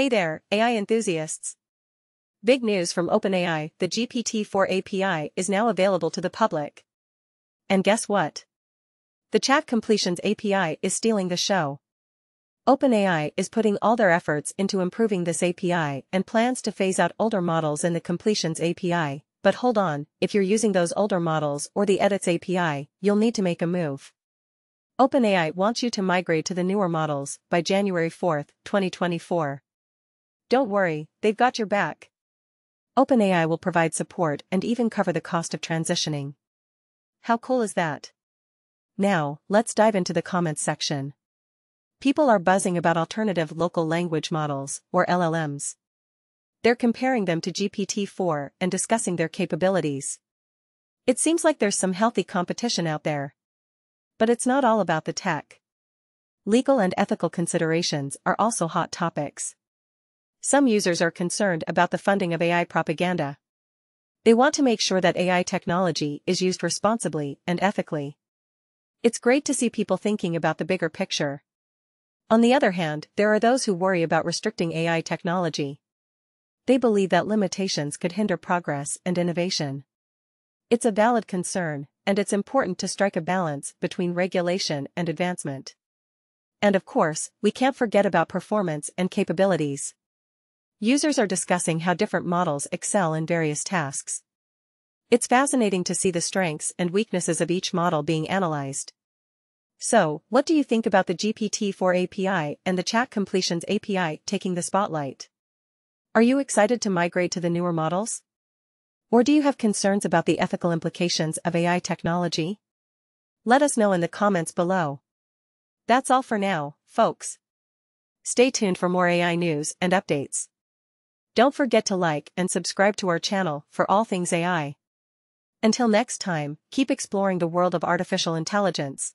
Hey there, AI enthusiasts. Big news from OpenAI, the GPT-4 API is now available to the public. And guess what? The chat completions API is stealing the show. OpenAI is putting all their efforts into improving this API and plans to phase out older models in the completions API, but hold on, if you're using those older models or the edits API, you'll need to make a move. OpenAI wants you to migrate to the newer models by January 4, 2024. Don't worry, they've got your back. OpenAI will provide support and even cover the cost of transitioning. How cool is that? Now, let's dive into the comments section. People are buzzing about alternative local language models, or LLMs. They're comparing them to GPT-4 and discussing their capabilities. It seems like there's some healthy competition out there. But it's not all about the tech. Legal and ethical considerations are also hot topics. Some users are concerned about the funding of AI propaganda. They want to make sure that AI technology is used responsibly and ethically. It's great to see people thinking about the bigger picture. On the other hand, there are those who worry about restricting AI technology. They believe that limitations could hinder progress and innovation. It's a valid concern, and it's important to strike a balance between regulation and advancement. And of course, we can't forget about performance and capabilities. Users are discussing how different models excel in various tasks. It's fascinating to see the strengths and weaknesses of each model being analyzed. So, what do you think about the GPT-4 API and the Chat Completions API taking the spotlight? Are you excited to migrate to the newer models? Or do you have concerns about the ethical implications of AI technology? Let us know in the comments below. That's all for now, folks. Stay tuned for more AI news and updates. Don't forget to like and subscribe to our channel for all things AI. Until next time, keep exploring the world of artificial intelligence.